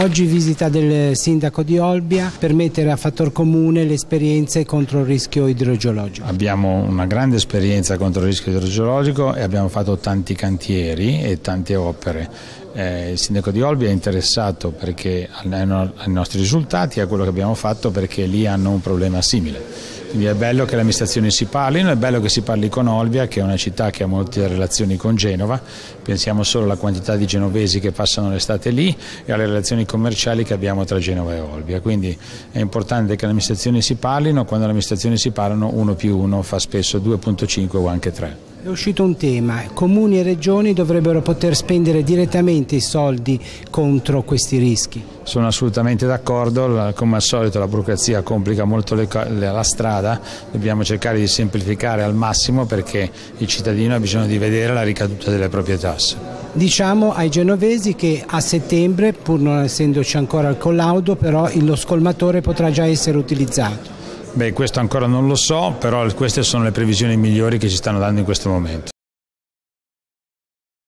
Oggi visita del sindaco di Olbia per mettere a fattor comune le esperienze contro il rischio idrogeologico. Abbiamo una grande esperienza contro il rischio idrogeologico e abbiamo fatto tanti cantieri e tante opere. Eh, il sindaco di Olbia è interessato perché, ai nostri risultati e a quello che abbiamo fatto perché lì hanno un problema simile. Quindi è bello che le amministrazioni si parlino, è bello che si parli con Olbia, che è una città che ha molte relazioni con Genova. Pensiamo solo alla quantità di genovesi che passano l'estate lì e alle relazioni commerciali che abbiamo tra Genova e Olbia. Quindi è importante che le amministrazioni si parlino, quando le amministrazioni si parlano uno più uno fa spesso 2.5 o anche 3. È uscito un tema, comuni e regioni dovrebbero poter spendere direttamente i soldi contro questi rischi. Sono assolutamente d'accordo, come al solito la burocrazia complica molto le, la strada, dobbiamo cercare di semplificare al massimo perché il cittadino ha bisogno di vedere la ricaduta delle proprie tasse. Diciamo ai genovesi che a settembre, pur non essendoci ancora il collaudo, però lo scolmatore potrà già essere utilizzato. Beh, questo ancora non lo so, però queste sono le previsioni migliori che ci stanno dando in questo momento.